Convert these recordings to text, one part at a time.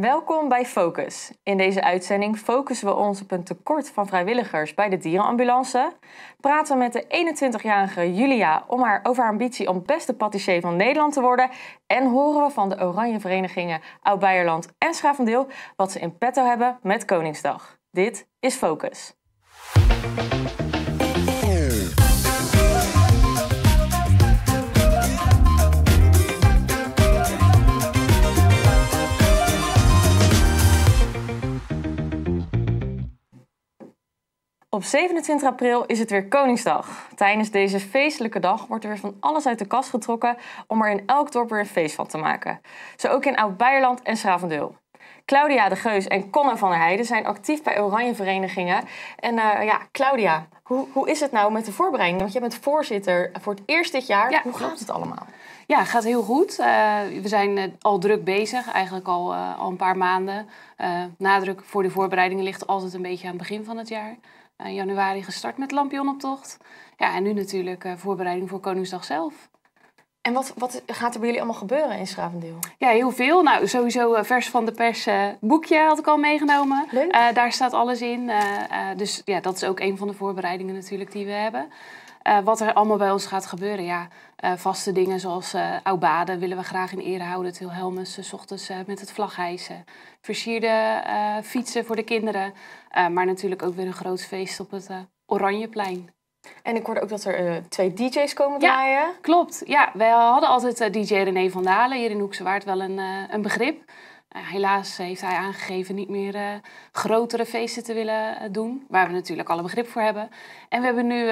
Welkom bij Focus. In deze uitzending focussen we ons op een tekort van vrijwilligers bij de dierenambulance. Praten we met de 21-jarige Julia om haar, over haar ambitie om beste patissier van Nederland te worden. En horen we van de oranje verenigingen Oud-Beierland en Schavendeel wat ze in petto hebben met Koningsdag. Dit is Focus. Op 27 april is het weer Koningsdag. Tijdens deze feestelijke dag wordt er weer van alles uit de kast getrokken om er in elk dorp weer een feest van te maken. Zo ook in Oud-Beierland en Schravendeel. Claudia de Geus en Conno van der Heijden zijn actief bij Oranje Verenigingen. En uh, ja, Claudia, hoe, hoe is het nou met de voorbereiding? Want je bent voorzitter voor het eerst dit jaar. Ja, hoe gaat klopt. het allemaal? Ja, gaat heel goed. Uh, we zijn uh, al druk bezig, eigenlijk al, uh, al een paar maanden. nadruk voor de voorbereidingen ligt altijd een beetje aan het begin van het jaar. In januari gestart met lampionoptocht. Ja, en nu natuurlijk voorbereiding voor Koningsdag zelf. En wat, wat gaat er bij jullie allemaal gebeuren in Schravendeel? Ja, heel veel. Nou, sowieso vers van de pers boekje had ik al meegenomen. Leuk. daar staat alles in. dus ja, dat is ook een van de voorbereidingen natuurlijk die we hebben. Uh, wat er allemaal bij ons gaat gebeuren. Ja, uh, vaste dingen zoals uh, oud baden willen we graag in ere houden. Het Wilhelmus, s ochtends met het vlaghijsen. Versierde fietsen voor de kinderen. maar natuurlijk ook weer een groot feest op het Oranjeplein. En ik hoorde ook dat er twee DJ's komen draaien. Ja, klopt. Ja, wij hadden altijd DJ René van Dalen hier in Hoekse Waard wel een, een begrip. Uh, helaas heeft hij aangegeven niet meer uh, grotere feesten te willen uh, doen. Waar we natuurlijk alle begrip voor hebben. En we hebben nu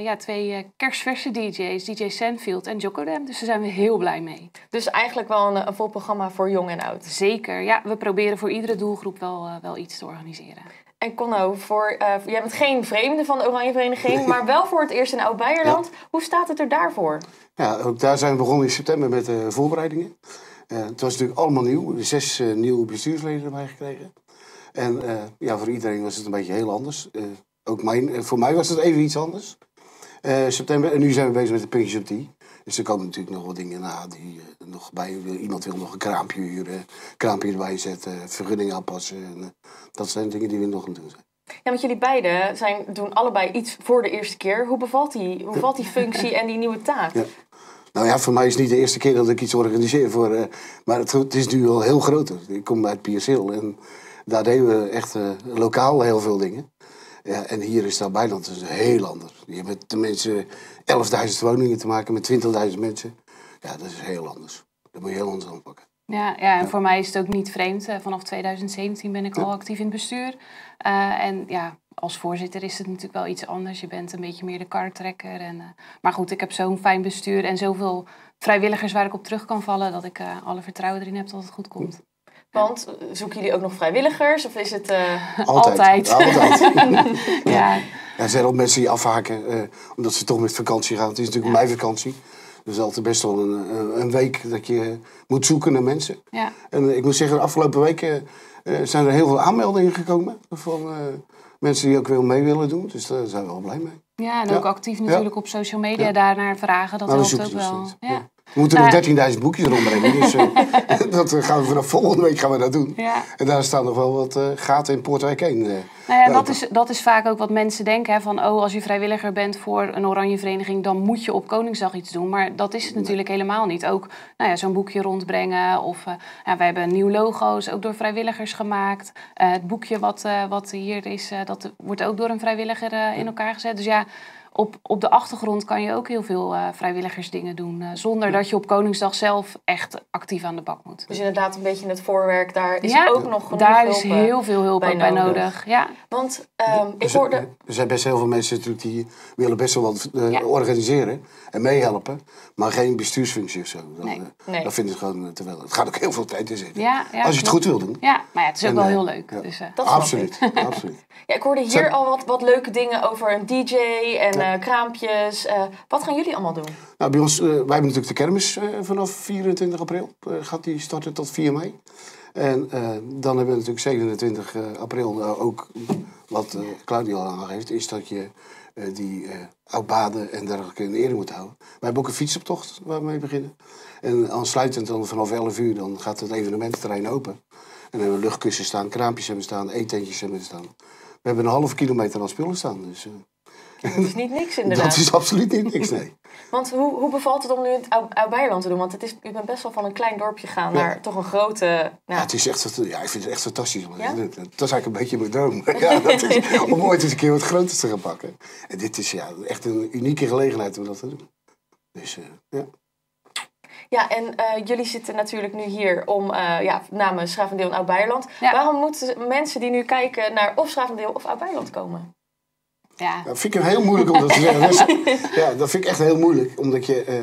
ja, twee kerstverse DJ's. DJ Sandfield en Jocko Dem. Dus daar zijn we heel blij mee. Dus eigenlijk wel een, een vol programma voor jong en oud. Zeker. Ja, we proberen voor iedere doelgroep wel, wel iets te organiseren. En Conno, voor, jij bent geen vreemde van de Oranje Vereniging, maar wel voor het eerst in Oud-Beierland. Ja. Hoe staat het er daarvoor? Ja, ook daar zijn we begonnen in september met de voorbereidingen. Uh, het was natuurlijk allemaal nieuw. Zes uh, nieuwe bestuursleden erbij gekregen. En uh, ja, voor iedereen was het een beetje heel anders. ook mijn, voor mij was het even iets anders. september. En nu zijn we bezig met de puntjes op die. Dus er komen natuurlijk nog wat dingen na die nog bij. Iemand wil nog een kraampje huren, kraampje erbij zetten, vergunning aanpassen. En, dat zijn dingen die we nog aan het doen zijn. Ja, want jullie beiden zijn, doen allebei iets voor de eerste keer. Hoe bevalt die, hoe bevalt die functie en die nieuwe taak? Ja. Nou ja, voor mij is het niet de eerste keer dat ik iets organiseer. Voor, uh, maar het, het, is nu al heel groter. Ik kom uit Pierseel en daar deden we echt uh, lokaal heel veel dingen. Ja, en hier is dat Bijland dus heel anders. Je hebt met tenminste 11.000 woningen te maken met 20.000 mensen. Ja, dat is heel anders. Dat moet je heel anders aanpakken. Ja, ja, en voor mij is het ook niet vreemd. Vanaf 2017 ben ik al actief in het bestuur. Uh, en ja, als voorzitter is het natuurlijk wel iets anders. Je bent een beetje meer de kartrekker. En, uh, maar goed, ik heb zo'n fijn bestuur en zoveel vrijwilligers waar ik op terug kan vallen... dat ik uh, alle vertrouwen erin heb dat het goed komt. Want zoeken jullie ook nog vrijwilligers of is het... Altijd. Altijd. Altijd. ja. ja. Er zijn ook mensen die afhaken omdat ze toch met vakantie gaan. Het is natuurlijk ja. mijn vakantie. Dus altijd best wel een, een week dat je moet zoeken naar mensen. Ja. En ik moet zeggen, de afgelopen weken uh, zijn er heel veel aanmeldingen gekomen van uh, mensen die ook wel mee willen doen. Dus daar zijn we wel blij mee. Ja, en ook actief natuurlijk op social media daarnaar vragen. Dat helpt ook wel. Ja. We moeten nog 13.000 boekjes rondbrengen. Dus uh, dat gaan we vanaf volgende week gaan we dat doen. Ja. En daar staan nog wel wat uh, gaten in Poortwijk heen. Nou ja, dat is, dat is vaak ook wat mensen denken. Hè, van, oh, als je vrijwilliger bent voor een oranje vereniging... dan moet je op Koningsdag iets doen. Maar dat is het natuurlijk nee. helemaal niet. Ook nou ja, zo'n boekje rondbrengen. Of ja, wij hebben nieuw logo's, ook door vrijwilligers gemaakt. het boekje wat, wat hier is, dat wordt ook door een vrijwilliger in elkaar gezet. Dus ja... Op, op de achtergrond kan je ook heel veel uh, vrijwilligersdingen doen. Uh, zonder dat je op Koningsdag zelf echt actief aan de bak moet. Dus inderdaad een beetje het voorwerk, daar is ja, ook nog genoeg Daar is heel veel hulp bij, bij nodig. nodig. Ja. Want um, ik hoorde... Er zijn best heel veel mensen natuurlijk die willen best wel wat uh, ja. organiseren en meehelpen. Maar geen bestuursfunctie of zo. Dat, nee. Nee. dat vinden ze gewoon te wel. Het gaat ook heel veel tijd in zitten. Ja, ja, Als je het goed wil doen. Ja, maar ja, het is ook En, wel eh, heel leuk. ja. Dus, uh, Dat absoluut, absoluut. Ja, ik hoorde hier al wat, wat leuke dingen over een DJ en eh, kraampjes. Eh, wat gaan jullie allemaal doen? Nou, bij ons, eh, wij hebben natuurlijk de kermis eh, vanaf 24 april. Eh, gaat die starten tot 4 mei. En eh, dan hebben we natuurlijk 27 eh, april eh, ook, wat eh, Claudia al aangeeft, is dat je eh, die eh oudbaden en dergelijke in ere moet houden. Wij hebben ook een fietsoptocht waar we mee beginnen. En aansluitend dan vanaf 11 uur dan gaat het evenemententerrein open. dan hebben we luchtkussen staan, kraampjes hebben staan, eetentjes hebben staan. We hebben een halve kilometer aan spullen staan. Dus eh, Dat is niet niks inderdaad. dat is absoluut niet niks, nee. Want hoe, hoe bevalt het om nu in het Oud- Oud-Beierland te doen? Want het is, u bent best wel van een klein dorpje gegaan Ja. naar toch een grote... Ja, Nou, het is echt, ja, ik vind het echt fantastisch. Ja? Dat, dat is eigenlijk een beetje mijn droom. ja, dat is, om ooit eens een keer wat groters te gaan pakken. En dit is ja, echt een unieke gelegenheid om dat te doen. Dus eh, ja. ja, en eh, jullie zitten natuurlijk nu hier om, eh, ja, namens Schavendeel en Oud-Beierland. Ja. Waarom moeten mensen die nu kijken naar of Schavendeel of Oud-Beierland komen? Ja. Dat vind ik heel moeilijk om dat te zeggen. Ja, dat vind ik echt heel moeilijk. Omdat je... eh,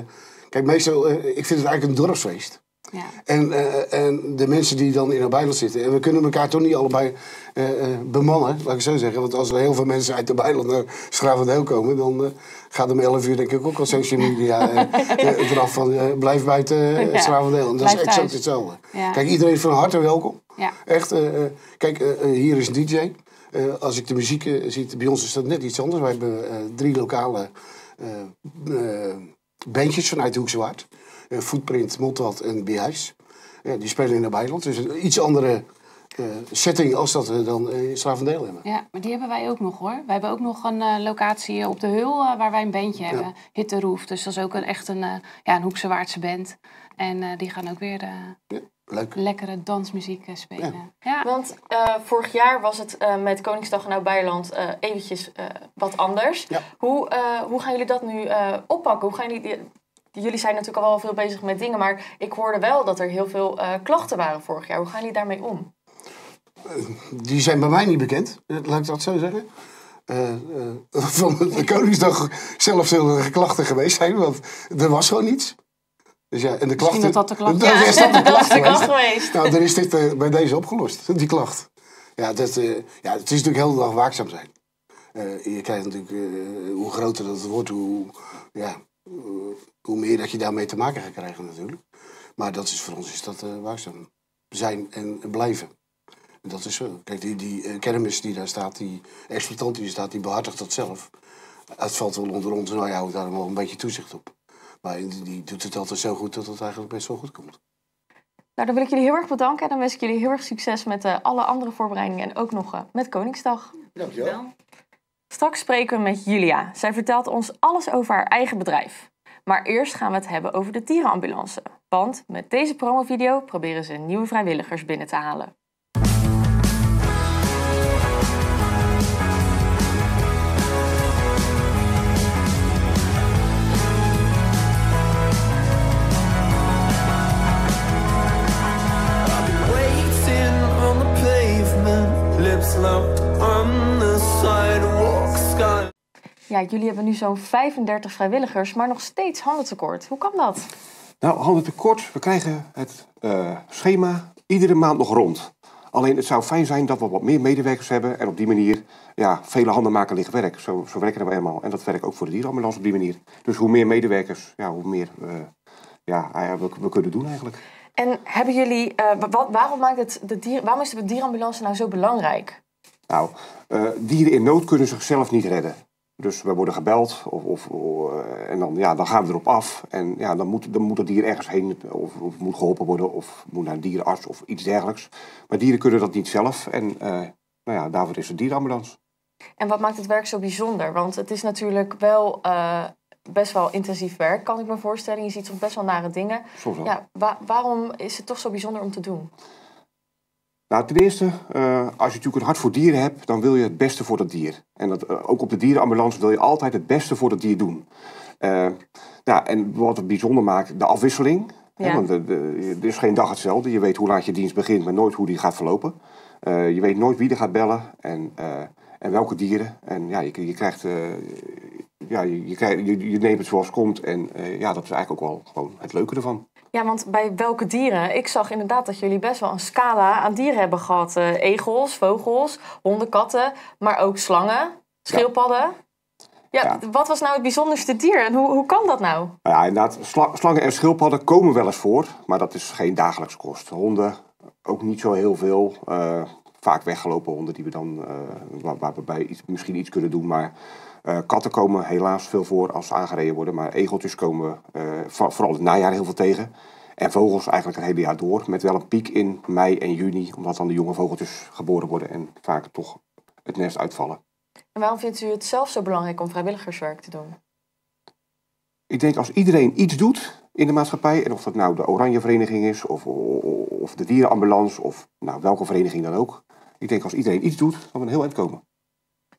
kijk, meestal... eh, ik vind het eigenlijk een dorpsfeest. ja. En, eh, en de mensen die dan in een bijland zitten. En we kunnen elkaar toch niet allebei bemannen, laat ik zo zeggen. Want als er heel veel mensen uit de bijland naar Schravendeel komen... dan gaat om 11 uur denk ik ook al social media eraf van... blijf buiten uh. Schravendeel. En dat Blijf is exact thuis. hetzelfde. Ja. Kijk, iedereen is van harte welkom. Ja. Echt, kijk, hier is een DJ. Eh, als ik de muziek eh, zie, bij ons is dat net iets anders. Wij hebben eh, drie lokale bandjes vanuit de Hoekse Waard. Footprint, Mottad en Behuis. Die spelen in de Bijland. Dus een iets andere setting als dat we dan in Slavendeel hebben. Ja, maar die hebben wij ook nog hoor. Wij hebben ook nog een locatie op de Hul waar wij een bandje hebben. Hitte Roof. Dus dat is ook een, echt een, ja, een Hoekse Waardse band. En die gaan ook weer Ja, leuk. lekkere dansmuziek eh, spelen. Ja. Want eh, vorig jaar was het eh, met Koningsdag en Oud-Beierland eh eventjes eh, wat anders. Ja. Hoe, eh, hoe gaan jullie dat nu eh, oppakken? Hoe gaan jullie, jullie zijn natuurlijk al wel veel bezig met dingen, maar ik hoorde wel dat er heel veel eh, klachten waren vorig jaar. Hoe gaan jullie daarmee om? Die zijn bij mij niet bekend, laat ik dat zo zeggen. Van de Koningsdag zelf zullen er klachten geweest zijn, want er was gewoon niets. Dus ja, en de klachten... dat dat de klacht Dan is dat de klacht klacht geweest. geweest. Nou, dan is dit eh, bij deze opgelost, die klacht. Ja, dat, eh, ja, het is natuurlijk heel de dag waakzaam zijn. Eh, je krijgt natuurlijk, eh, hoe groter dat wordt, hoe, ja, hoe meer dat je daarmee te maken gaat krijgen natuurlijk. Maar dat is, voor ons is dat eh, waakzaam zijn en blijven. En dat is zo. Kijk, die, die eh, kermis die daar staat, die exploitant die staat, die behartigt dat zelf. Het valt wel onder ons, nou ja, houdt daar wel een beetje toezicht op. Maar die, doet het altijd zo goed dat het eigenlijk best wel goed komt. Nou, dan wil ik jullie heel erg bedanken en dan wens ik jullie heel erg succes met eh, alle andere voorbereidingen en ook nog eh, met Koningsdag. Dankjewel. Straks spreken we met Julia. Zij vertelt ons alles over haar eigen bedrijf. Maar eerst gaan we het hebben over de dierenambulance. Want met deze promovideo proberen ze nieuwe vrijwilligers binnen te halen. Ja, jullie hebben nu zo'n 35 vrijwilligers, maar nog steeds handentekort. Hoe kan dat? Nou, handen tekort. We krijgen het eh, schema iedere maand nog rond. Alleen het zou fijn zijn dat we wat meer medewerkers hebben. En op die manier, ja, vele handen maken licht werk. Zo, zo werken we eenmaal. En dat werkt ook voor de dierenambulance op die manier. Dus hoe meer medewerkers, ja, hoe meer eh, ja, ah ja, we, we kunnen doen eigenlijk. En hebben jullie, eh, wat, waarom, maakt het de dier, waarom is de dierenambulance nou zo belangrijk? Nou, dieren in nood kunnen zichzelf niet redden. Dus we worden gebeld of, of, eh, en dan, ja, dan gaan we erop af. En ja, dan, moet, dan moet het dier ergens heen of, of moet geholpen worden of moet naar een dierenarts of iets dergelijks. Maar dieren kunnen dat niet zelf en eh, nou ja, daarvoor is de dierenambulance. En wat maakt het werk zo bijzonder? Want het is natuurlijk wel eh, best wel intensief werk, kan ik me voorstellen. Je ziet soms best wel nare dingen. Soms wel. Ja, wa- waarom is het toch zo bijzonder om te doen? Nou, ten eerste, eh, als je natuurlijk een hart voor dieren hebt, dan wil je het beste voor dat dier. En dat, eh, ook op de dierenambulance wil je altijd het beste voor dat dier doen. Eh, ja, en wat het bijzonder maakt, de afwisseling. Hè, Ja. want er is geen dag hetzelfde. Je weet hoe laat je dienst begint, maar nooit hoe die gaat verlopen. Je weet nooit wie er gaat bellen en, en welke dieren. En ja, je, je krijgt... ja, je, je, je, je neemt het zoals het komt. En eh, ja, dat is eigenlijk ook wel gewoon het leuke ervan. Ja, want bij welke dieren? Ik zag inderdaad dat jullie best wel een scala aan dieren hebben gehad. Eh, egels, vogels, honden, katten, maar ook slangen, schildpadden. Ja, Ja. wat was nou het bijzonderste dier en hoe, hoe kan dat nou? Nou ja, inderdaad, sla- slangen en schildpadden komen wel eens voor, maar dat is geen dagelijks kost. Honden ook niet zo heel veel. eh, vaak weggelopen honden die we dan, eh, waar, waar we bij iets, misschien iets kunnen doen. Maar eh, katten komen helaas veel voor als ze aangereden worden. Maar egeltjes komen eh, voor- vooral het najaar heel veel tegen. En vogels eigenlijk het hele jaar door, met wel een piek in mei en juni, omdat dan de jonge vogeltjes geboren worden en vaak toch het nest uitvallen. En waarom vindt u het zelf zo belangrijk om vrijwilligerswerk te doen? Ik denk als iedereen iets doet in de maatschappij, en of dat nou de Oranje Vereniging is, of, of de Dierenambulance, of nou, welke vereniging dan ook. Ik denk als iedereen iets doet, dan we een heel eind komen.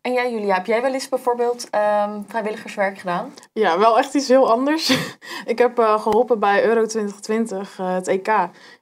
En jij, Julia, heb jij wel eens bijvoorbeeld ehm, vrijwilligerswerk gedaan? Ja, wel echt iets heel anders. ik heb eh, geholpen bij Euro 2020, eh, het EK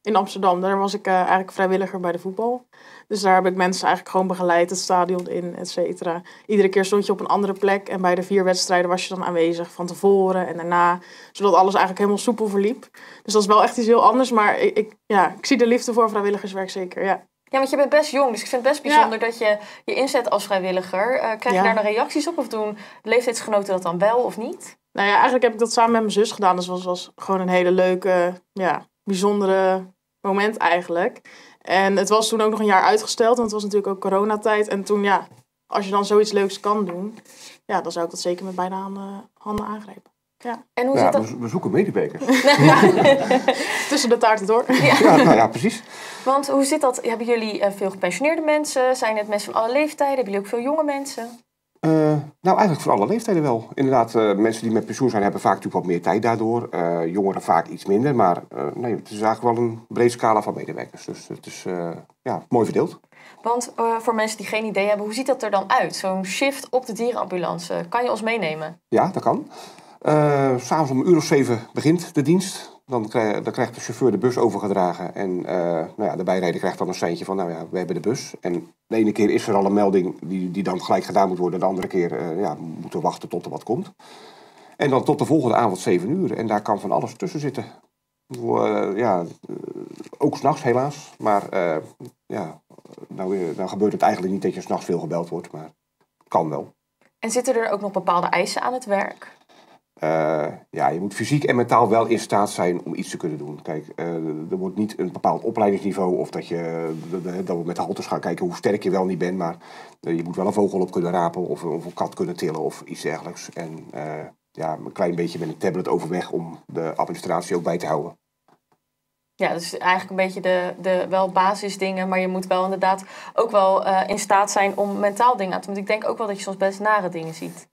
in Amsterdam. Daar was ik eh, eigenlijk vrijwilliger bij de voetbal. Dus daar heb ik mensen eigenlijk gewoon begeleid, het stadion in, et cetera. Iedere keer stond je op een andere plek en bij de vier wedstrijden was je dan aanwezig van tevoren en daarna. Zodat alles eigenlijk helemaal soepel verliep. Dus dat is wel echt iets heel anders, maar ik, ik ja, ik zie de liefde voor vrijwilligerswerk zeker, ja. Ja, want je bent best jong, dus ik vind het best bijzonder dat je je inzet als vrijwilliger. Eh, krijg je Ja. daar dan reacties op of doen leeftijdsgenoten dat dan wel of niet? Nou ja, eigenlijk heb ik dat samen met mijn zus gedaan. Dus dat was, was gewoon een hele leuke, ja, bijzondere moment eigenlijk. En het was toen ook nog een jaar uitgesteld, want het was natuurlijk ook coronatijd. En toen, ja, als je dan zoiets leuks kan doen, ja, dan zou ik dat zeker met beide handen, handen aangrijpen. En hoe Ja, zit dat? we, we zoeken medewerkers. Tussen de taarten door. ja, nou ja, precies. Want hoe zit dat? Hebben jullie eh, veel gepensioneerde mensen? Zijn het mensen van alle leeftijden? Hebben jullie ook veel jonge mensen? Eh, nou, eigenlijk voor alle leeftijden wel. Inderdaad, eh, mensen die met pensioen zijn hebben vaak natuurlijk wat meer tijd daardoor. Eh, jongeren vaak iets minder, maar eh, nee, het is eigenlijk wel een breed scala van medewerkers. Dus het is eh, ja, mooi verdeeld. Want eh, voor mensen die geen idee hebben, hoe ziet dat er dan uit? Zo'n shift op de dierenambulance. Kan je ons meenemen? Ja, dat kan. Eh, S'avonds om een uur of zeven begint de dienst. Dan, krijg, dan krijgt de chauffeur de bus overgedragen. En eh, nou ja, de bijrijder krijgt dan een seintje van, nou ja, we hebben de bus. En de ene keer is er al een melding die, die dan gelijk gedaan moet worden. De andere keer eh, ja, moeten we wachten tot er wat komt. En dan tot de volgende avond zeven uur. En daar kan van alles tussen zitten. Ja, ook s'nachts helaas. Maar ja, nou gebeurt het eigenlijk niet dat je s'nachts veel gebeld wordt. Maar kan wel. En zitten er ook nog bepaalde eisen aan het werk? Eh, ja, je moet fysiek en mentaal wel in staat zijn om iets te kunnen doen. Kijk, eh, er wordt niet een bepaald opleidingsniveau of dat, je, dat we met halters gaan kijken hoe sterk je wel niet bent. Maar eh, je moet wel een vogel op kunnen rapen of, of een kat kunnen tillen of iets dergelijks. En ja, een klein beetje met een tablet overweg om de administratie ook bij te houden. Ja, dus eigenlijk een beetje de, de wel basisdingen, maar je moet wel inderdaad ook wel in staat zijn om mentaal dingen aan te doen. Ik denk ook wel dat je soms best nare dingen ziet.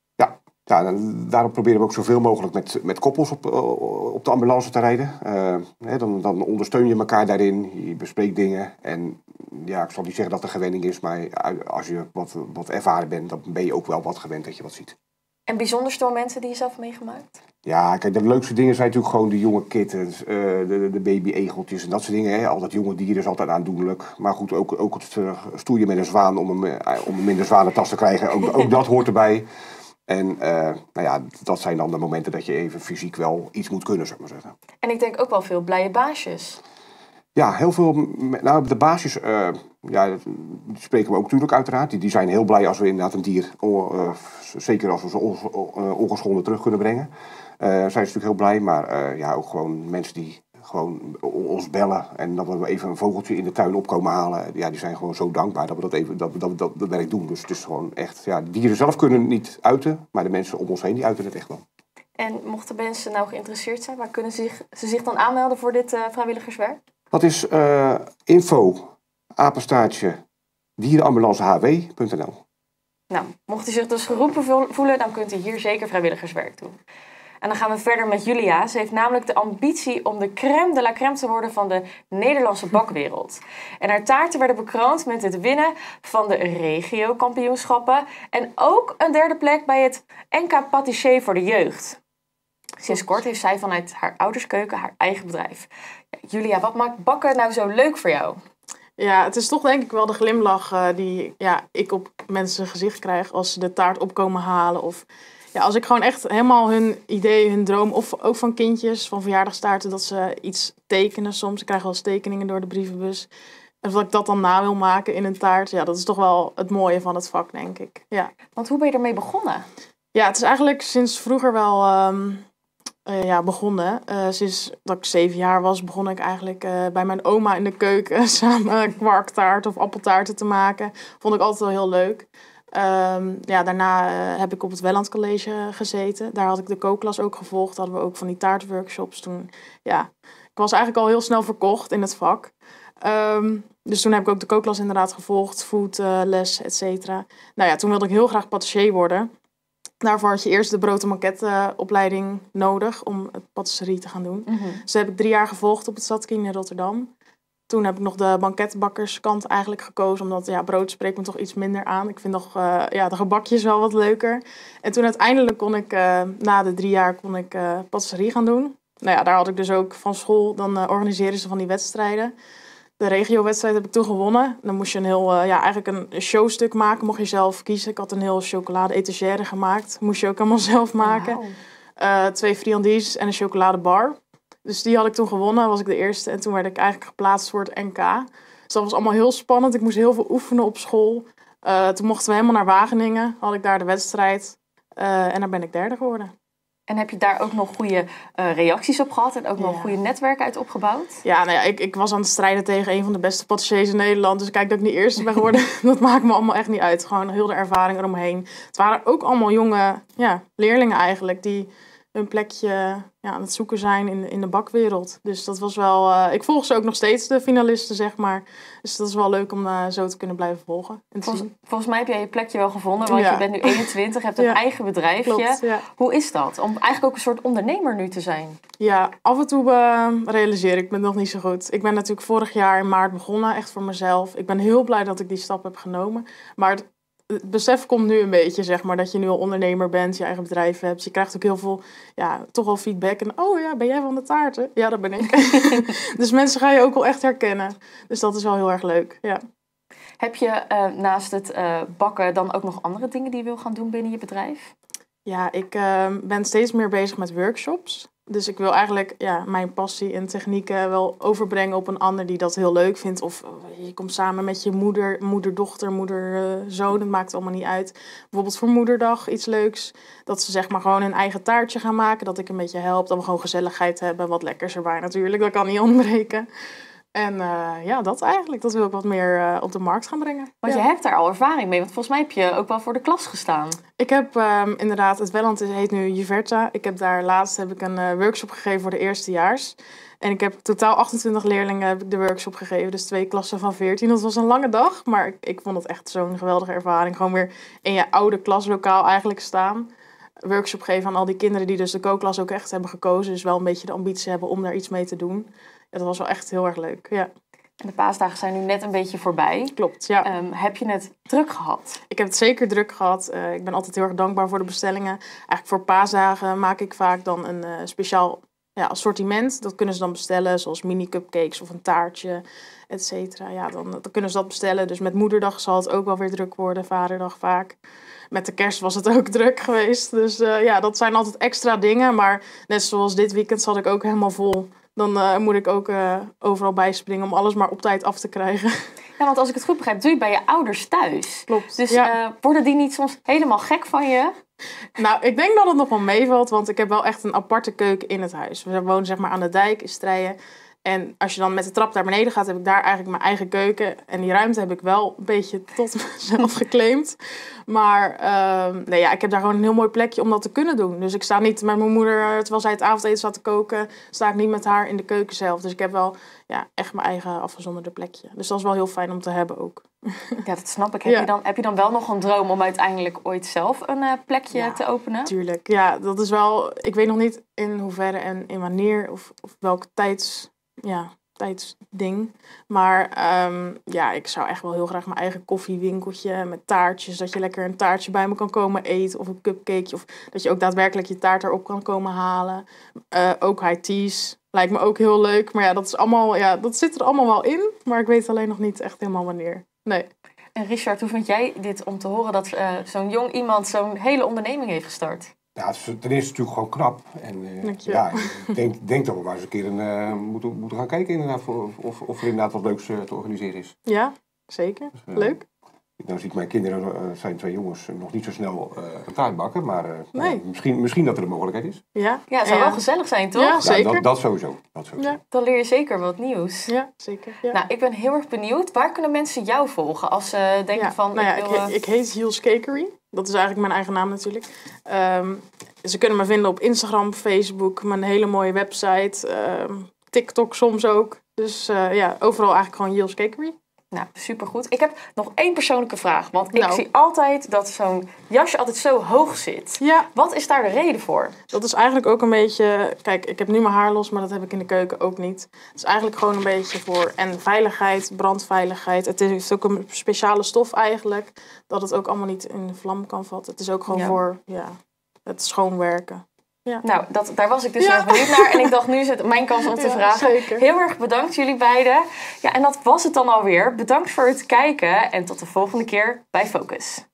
Ja, daarom proberen we ook zoveel mogelijk met, met koppels op, eh, op de ambulance te rijden. Eh, hè, dan, dan ondersteun je elkaar daarin, je bespreekt dingen. En ja, ik zal niet zeggen dat er gewenning is, maar als je wat, wat ervaren bent, dan ben je ook wel wat gewend dat je wat ziet. En bijzonderste momenten die je zelf meegemaakt? Ja, kijk, de leukste dingen zijn natuurlijk gewoon de jonge kittens, eh, de, de baby-egeltjes en dat soort dingen. Hè. Al dat jonge dier is altijd aandoenlijk. Maar goed, ook, ook het stoeien met een zwaan om eh, om hem in de zwanentas te krijgen, ook, ook dat hoort erbij. En eh, nou ja, dat zijn dan de momenten dat je even fysiek wel iets moet kunnen, zou ik maar zeggen. En ik denk ook wel veel blije baasjes. Ja, heel veel. Nou, de baasjes, eh, ja, die spreken we ook natuurlijk uiteraard. Die, die zijn heel blij als we inderdaad een dier, eh, zeker als we ze onge- ongeschonden terug kunnen brengen. Zijn ze natuurlijk heel blij, maar ja, ook gewoon mensen die gewoon ons bellen en dat we even een vogeltje in de tuin opkomen halen. Ja, die zijn gewoon zo dankbaar dat we dat even dat, dat, dat, dat werk doen. Dus het is gewoon echt, ja, de dieren zelf kunnen het niet uiten, maar de mensen om ons heen die uiten het echt wel. En mochten mensen nou geïnteresseerd zijn, waar kunnen ze zich, ze zich dan aanmelden voor dit eh, vrijwilligerswerk? Dat is eh, info, apenstaartje, dierenambulancehw.nl. Nou, mocht u zich dus geroepen voel- voelen, dan kunt u hier zeker vrijwilligerswerk doen. En dan gaan we verder met Julia. Ze heeft namelijk de ambitie om de crème de la crème te worden van de Nederlandse bakwereld. En haar taarten werden bekroond met het winnen van de regio-kampioenschappen. En ook een derde plek bij het NK Patissier voor de jeugd. Sinds kort heeft zij vanuit haar ouderskeuken haar eigen bedrijf. Julia, wat maakt bakken nou zo leuk voor jou? Ja, het is toch denk ik wel de glimlach eh, die ja, ik op mensen gezicht krijg als ze de taart opkomen halen. Of ja, als ik gewoon echt helemaal hun idee, hun droom, of ook van kindjes, van verjaardagstaarten, dat ze iets tekenen soms. Ik krijg wel eens tekeningen door de brievenbus. En dat ik dat dan na wil maken in een taart, ja, dat is toch wel het mooie van het vak, denk ik. Ja. Want hoe ben je ermee begonnen? Ja, het is eigenlijk sinds vroeger wel ehm, eh, ja, begonnen. Eh, sinds dat ik zeven jaar was, begon ik eigenlijk eh, bij mijn oma in de keuken samen kwarktaart of appeltaarten te maken. Vond ik altijd wel heel leuk. Ehm, ja, daarna eh, heb ik op het Welland College gezeten. Daar had ik de kookklas ook gevolgd. Hadden we ook van die taartworkshops toen. Ja, ik was eigenlijk al heel snel verkocht in het vak. Ehm, dus toen heb ik ook de kookles inderdaad gevolgd, foodles, et cetera. Nou ja, toen wilde ik heel graag patissier worden. Daarvoor had je eerst de brood- en nodig om het patisserie te gaan doen. Mhm. Dus dat heb ik drie jaar gevolgd op het Stadskien in Rotterdam. Toen heb ik nog de banketbakkerskant eigenlijk gekozen. Omdat ja, brood spreekt me toch iets minder aan. Ik vind nog eh, ja, de gebakjes wel wat leuker. En toen uiteindelijk kon ik, eh, na de drie jaar, kon ik eh patisserie gaan doen. Nou ja, daar had ik dus ook van school, dan organiseren ze van die wedstrijden. De regiowedstrijd heb ik toen gewonnen. Dan moest je een heel, ja, eigenlijk een showstuk maken. Mocht je zelf kiezen. Ik had een heel chocolade etagère gemaakt. Moest je ook allemaal zelf maken. Twee friandises en een chocoladebar. Dus die had ik toen gewonnen, was ik de eerste. En toen werd ik eigenlijk geplaatst voor het NK. Dus dat was allemaal heel spannend. Ik moest heel veel oefenen op school. Eh, toen mochten we helemaal naar Wageningen. Had ik daar de wedstrijd. Eh, en daar ben ik derde geworden. En heb je daar ook nog goede eh, reacties op gehad en ook nog Ja. goede netwerken uit opgebouwd? Ja, nou ja, ik, ik was aan het strijden tegen een van de beste patissiers in Nederland. Dus kijk dat ik niet eerste ben geworden, dat maakt me allemaal echt niet uit. Gewoon heel de ervaring eromheen. Het waren ook allemaal jonge ja, leerlingen eigenlijk die hun plekje ja, aan het zoeken zijn in, in de bakwereld. Dus dat was wel... eh, ik volg ze ook nog steeds, de finalisten, zeg maar. Dus dat is wel leuk om eh, zo te kunnen blijven volgen. En Volgens, mij heb jij je plekje wel gevonden, want Ja. je bent nu 21, hebt een Ja. eigen bedrijfje. Klopt, ja. Hoe is dat? Om eigenlijk ook een soort ondernemer nu te zijn. Ja, af en toe eh, realiseer ik me nog niet zo goed. Ik ben natuurlijk vorig jaar in maart begonnen, echt voor mezelf. Ik ben heel blij dat ik die stap heb genomen. Maar het, het besef komt nu een beetje, zeg maar, dat je nu al ondernemer bent, je eigen bedrijf hebt. Je krijgt ook heel veel, ja, toch wel feedback. En oh ja, ben jij van de taarten? Ja, dat ben ik. dus mensen ga je ook wel echt herkennen. Dus dat is wel heel erg leuk, ja. Heb je eh, naast het eh, bakken dan ook nog andere dingen die je wil gaan doen binnen je bedrijf? Ja, ik eh, ben steeds meer bezig met workshops. Dus ik wil eigenlijk ja, mijn passie en technieken wel overbrengen op een ander die dat heel leuk vindt. Of eh, je komt samen met je moeder, moeder-dochter, moeder-zoon, het maakt allemaal niet uit. Bijvoorbeeld voor moederdag iets leuks. Dat ze zeg maar gewoon een eigen taartje gaan maken. Dat ik een beetje help. Dat we gewoon gezelligheid hebben. Wat lekkers erbij natuurlijk. Dat kan niet ontbreken. En eh, ja, dat eigenlijk. Dat wil ik wat meer eh, op de markt gaan brengen. Want Ja. je hebt daar al ervaring mee, want volgens mij heb je ook wel voor de klas gestaan. Ik heb ehm, inderdaad, het Welland heet nu Juverta. Ik heb daar laatst heb ik een eh, workshop gegeven voor de eerstejaars. En ik heb totaal 28 leerlingen heb ik de workshop gegeven. Dus twee klassen van 14. Dat was een lange dag, maar ik, ik vond het echt zo'n geweldige ervaring. Gewoon weer in je oude klaslokaal eigenlijk staan. Workshop geven aan al die kinderen die dus de kookklas ook echt hebben gekozen. Dus wel een beetje de ambitie hebben om daar iets mee te doen. Dat was wel echt heel erg leuk. Ja, En de paasdagen zijn nu net een beetje voorbij. klopt. Ja. Ehm, heb je het druk gehad? Ik heb het zeker druk gehad. Eh, ik ben altijd heel erg dankbaar voor de bestellingen. Eigenlijk voor paasdagen maak ik vaak dan een eh, speciaal ja, assortiment. Dat kunnen ze dan bestellen, zoals mini cupcakes of een taartje, et cetera. Ja, dan, dan kunnen ze dat bestellen. Dus met moederdag zal het ook wel weer druk worden, vaderdag vaak. Met de kerst was het ook druk geweest. Dus eh, ja, dat zijn altijd extra dingen. Maar net zoals dit weekend zat ik ook helemaal vol. Dan eh, moet ik ook eh, overal bijspringen om alles maar op tijd af te krijgen. Ja, want als ik het goed begrijp, doe je bij je ouders thuis. Klopt. Dus ja. eh, worden die niet soms helemaal gek van je? Nou, ik denk dat het nog wel meevalt, want ik heb wel echt een aparte keuken in het huis. We wonen zeg maar aan de dijk in Strijen. En als je dan met de trap naar beneden gaat, heb ik daar eigenlijk mijn eigen keuken. En die ruimte heb ik wel een beetje tot mezelf geclaimd. Maar ehm, nee, ja, ik heb daar gewoon een heel mooi plekje om dat te kunnen doen. Dus ik sta niet met mijn moeder, terwijl zij het avondeten staat te koken, sta ik niet met haar in de keuken zelf. Dus ik heb wel ja, echt mijn eigen afgezonderde plekje. Dus dat is wel heel fijn om te hebben ook. Ja, dat snap ik. Heb, Ja. je, dan, heb je dan wel nog een droom om uiteindelijk ooit zelf een eh, plekje Ja. te openen? Tuurlijk, ja, dat is wel. Ik weet nog niet in hoeverre en in wanneer of, of welk tijds, ja, tijdsding. Maar ehm, ja, ik zou echt wel heel graag mijn eigen koffiewinkeltje met taartjes. Dat je lekker een taartje bij me kan komen eten of een cupcakeje. Of dat je ook daadwerkelijk je taart erop kan komen halen. Eh, ook high teas. Lijkt me ook heel leuk. Maar ja, dat is allemaal, ja, dat zit er allemaal wel in. Maar ik weet alleen nog niet echt helemaal wanneer. Nee. En Richard, hoe vind jij dit om te horen dat eh, zo'n jong iemand zo'n hele onderneming heeft gestart? Ja, het is ten eerste natuurlijk gewoon knap. En eh, Dankjewel. ja, ik denk, denk dat we maar eens een keer een, eh, moeten, moeten gaan kijken inderdaad voor, of, of er inderdaad wat leuks eh, te organiseren is. Ja, zeker. eh, Leuk. Nou ziet mijn kinderen, zijn twee jongens, nog niet zo snel eh een taart bakken. Maar eh, Nee. misschien, misschien dat er een mogelijkheid is. Ja, Ja, het zou wel gezellig zijn, toch? Ja, Ja, zeker. dat, dat sowieso. Dat sowieso. Ja. Dan leer je zeker wat nieuws. Ja, zeker. Ja. Nou, ik ben heel erg benieuwd. Waar kunnen mensen jou volgen als ze denken Ja, van... nou ik ik, wil, eh, ik heet Jules Cakery. Dat is eigenlijk mijn eigen naam natuurlijk. Ehm, ze kunnen me vinden op Instagram, Facebook, mijn hele mooie website. Ehm, TikTok soms ook. Dus eh, ja, overal eigenlijk gewoon Jill's Cakery. Nou, supergoed. Ik heb nog één persoonlijke vraag. Want ik Nou. zie altijd dat zo'n jasje altijd zo hoog zit. Ja, Wat is daar de reden voor? dat is eigenlijk ook een beetje... Kijk, ik heb nu mijn haar los, maar dat heb ik in de keuken ook niet. Het is eigenlijk gewoon een beetje voor... En veiligheid, brandveiligheid. Het is ook een speciale stof eigenlijk. Dat het ook allemaal niet in de vlam kan vatten. Het is ook gewoon Ja. voor ja, het schoonwerken. Nou, dat, daar was ik dus Ja. erg benieuwd naar. En ik dacht, nu is het mijn kans om te Ja, vragen. zeker. Heel erg bedankt jullie beiden. Ja, en dat was het dan alweer. Bedankt voor het kijken en tot de volgende keer bij Focus.